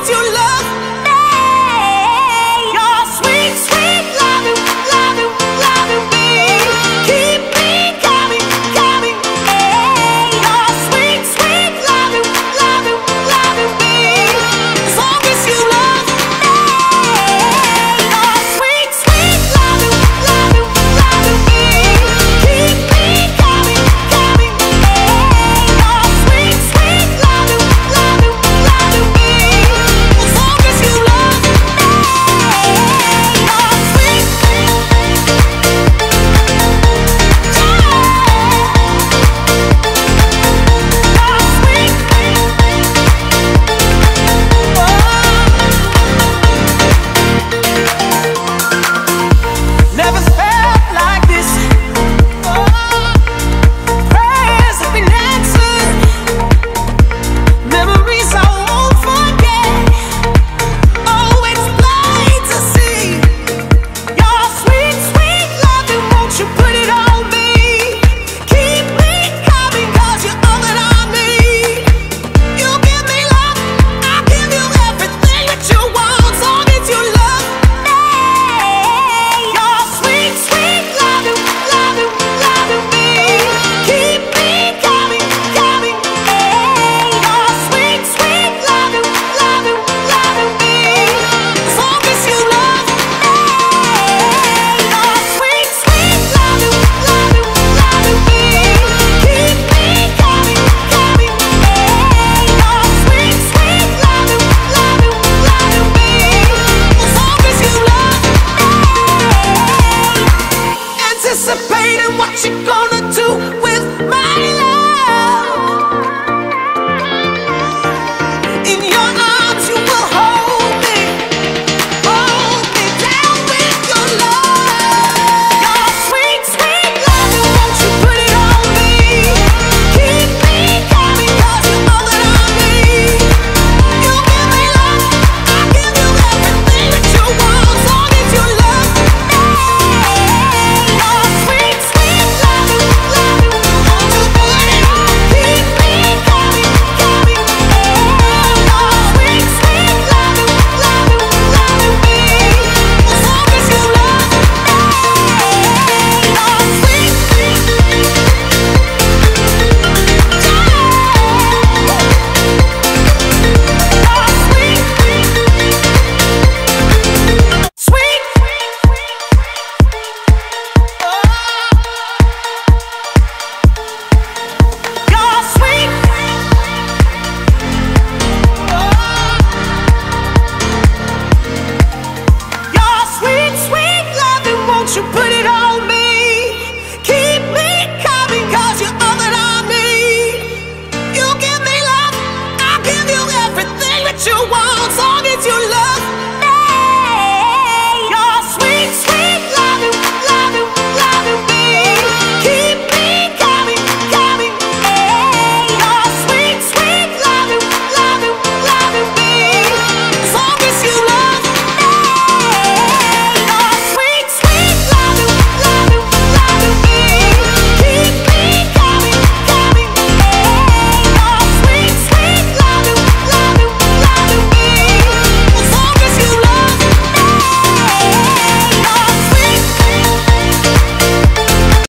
with your love. anticipating what you're gonna do with my life. you want.